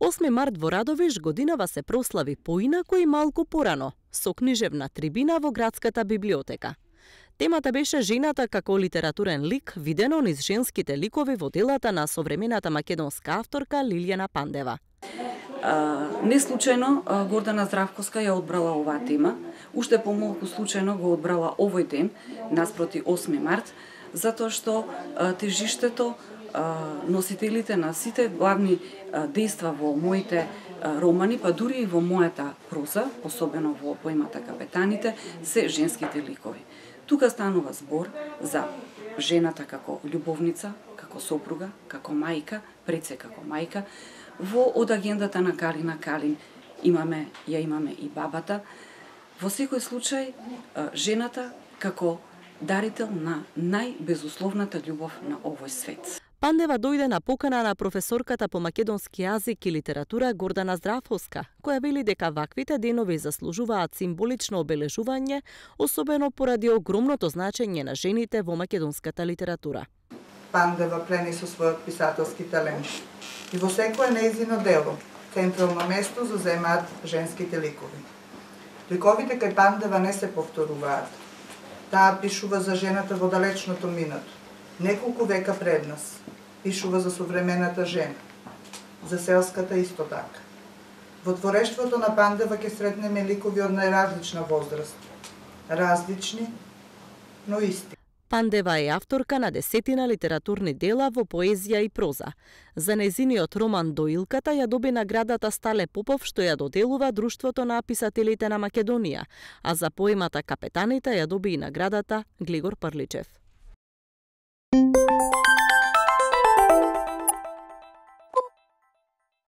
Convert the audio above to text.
8 март во Радовиш годинава се прослави поинако и малку порано, со книжевна трибина во градската библиотека. Темата беше жената како литературен лик, видено низ женските ликови во делата на современата македонска авторка Лилјана Пандева. А, не случајно Гордана Здравковска ја одбрала оваа тема, уште помалку случајно го одбрала овој ден, наспроти 8 март, затоа што а, тежиштето носителите на сите главни дејства во моите романи, па дури и во мојата проза, особено во поемата Капетаните, се женските ликови. Тука станува збор за жената како љубовница, како сопруга, како мајка, пред се како мајка. Во од агендата на Калина Калин имаме, ја имаме и бабата. Во секој случај, жената како дарител на најбезусловната љубов на овој свет. Пандева дојде на покана на професорката по македонски јазик и литература Гордана Здравовска, која вели дека ваквите денови заслужуваат символично обележување, особено поради огромното значење на жените во македонската литература. Пандева плени со својот писателски талент. И во секое неизино дело, централно место заземаат женските ликови. Ликовите кај Пандева не се повторуваат. Таа пишува за жената во далечното минато, неколку века пред нас. Пишува за современата жена, за селската исто така. Во творештвото на Пандева ќе сретнеме ликови од најразлична возраст. Различни, но исти. Пандева е авторка на десетина литературни дела во поезија и проза. За незиниот роман Доилката ја доби наградата Стале Попов што ја доделува Друштвото на писателите на Македонија, а за поемата Капетаните ја доби и наградата Глигор Парличев. Música